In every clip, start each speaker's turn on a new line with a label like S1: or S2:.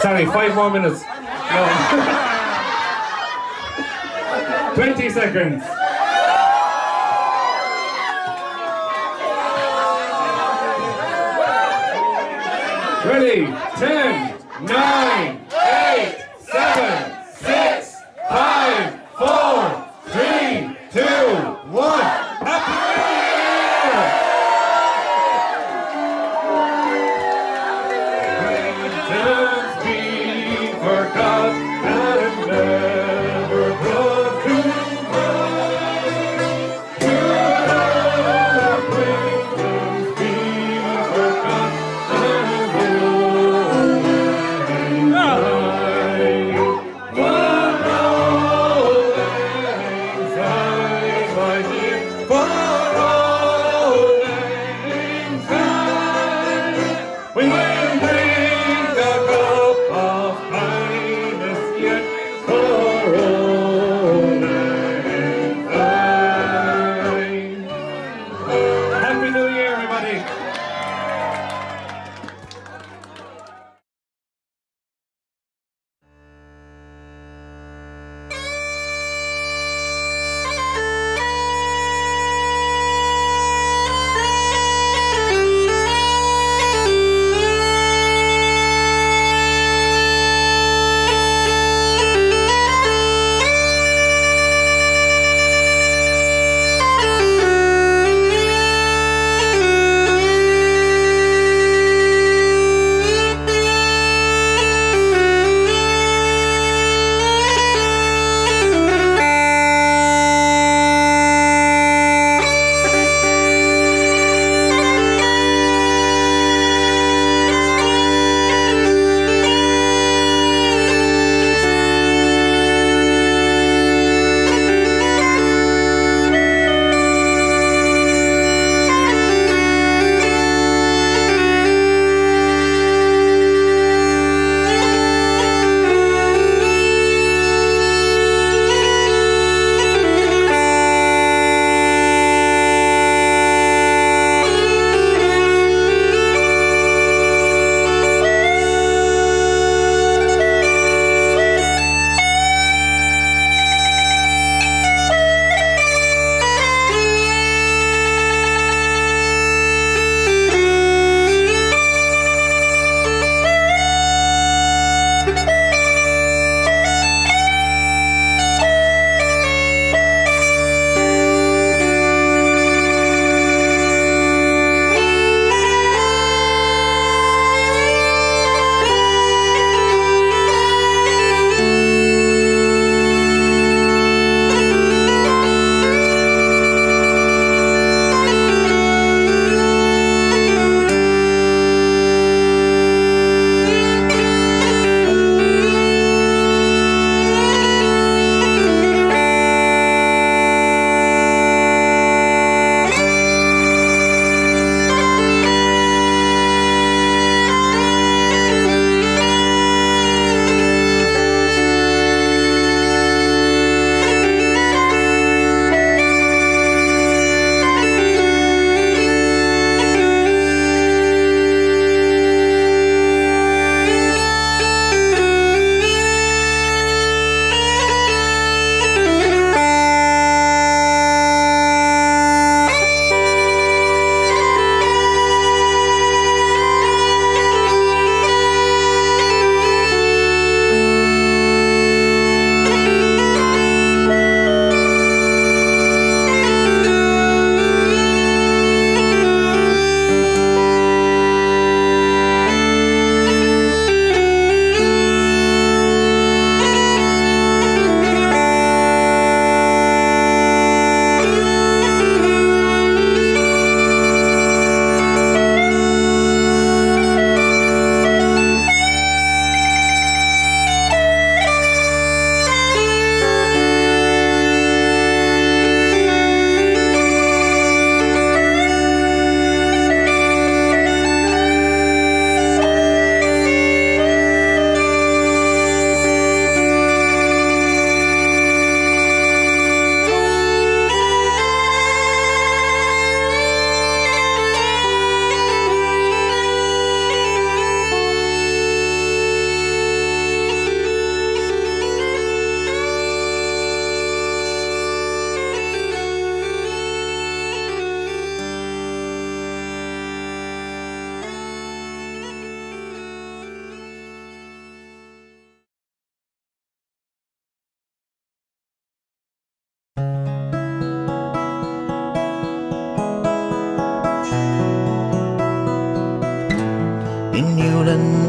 S1: Sorry, five more minutes. No. 20 seconds. Ready? 10, 9, 8, 7,
S2: Marek.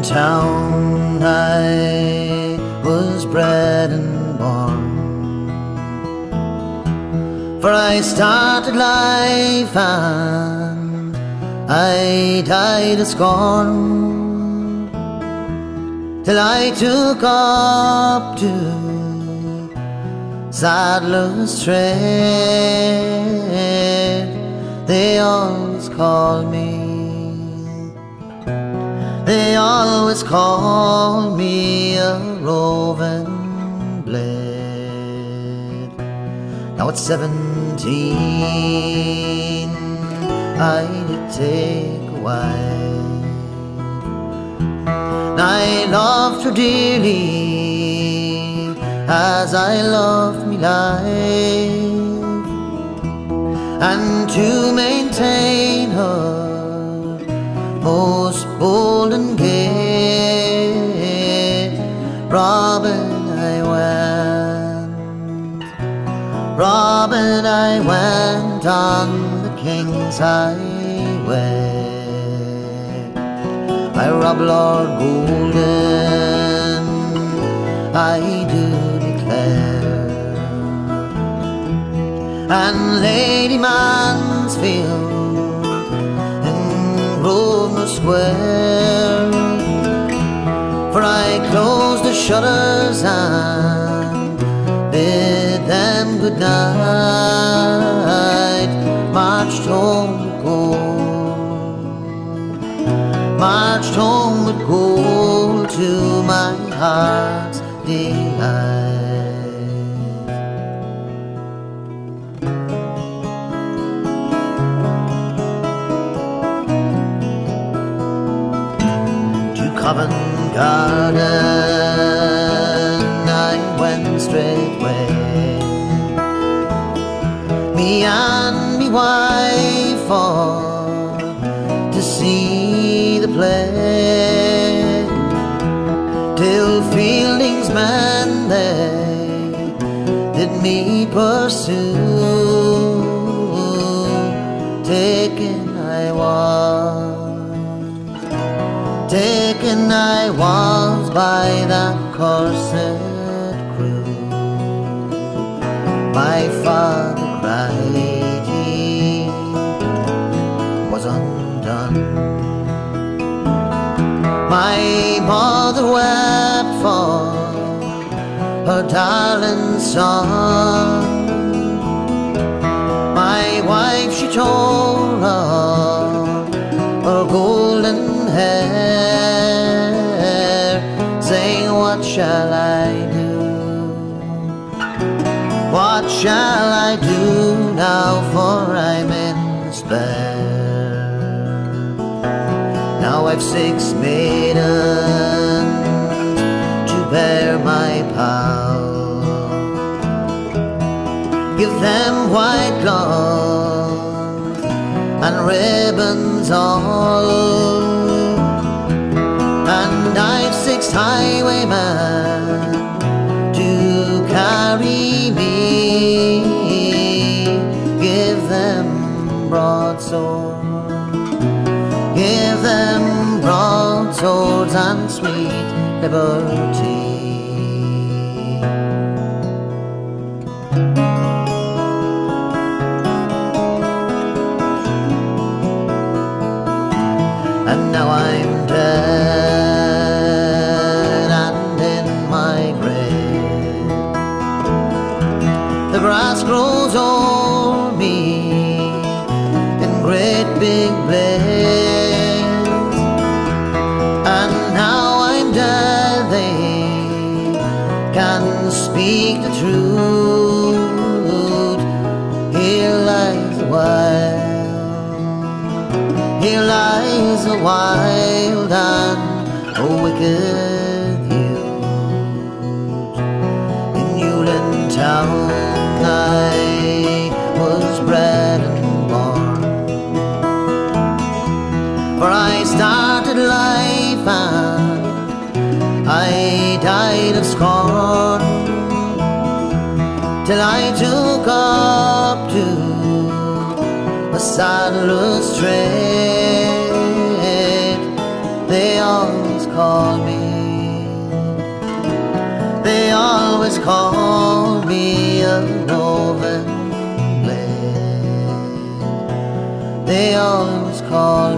S2: In town I was bred and born. For I started life and I died a scorn till I took up to saddler's trade. They always called me. They always call me a roving blade. Now at seventeen, I did take a wife. I loved her dearly as I loved me life. And to maintain her most bold and gay, Robin I went, Robin I went on the King's Highway. I robbed Lord Golden, I do declare, and Lady Mansfield in Grosvenor Square. For I closed the shutters and bid them good night, marched home with gold, marched home with gold to my heart's delight. Garden I went straightway. Me and me wife for to see the play till Fielding's men they did me pursue. Taken I was Taken I was by that corset crew. My father cried, he was undone. My mother wept for her darling son. My wife, she tore her, hair, saying, What shall I do? What shall I do now? For I'm in despair. Now I've six maidens to bear my pal. Give them white gloves and ribbons all. And I've highwaymen to carry me. Give them broadswords, give them broadswords and sweet liberty. A wild and a wicked youth. In Newland town I was bred and born. For I started life and I died of scorn till I took up to a saddler's trade. call me. They always call me a roving blade. They always call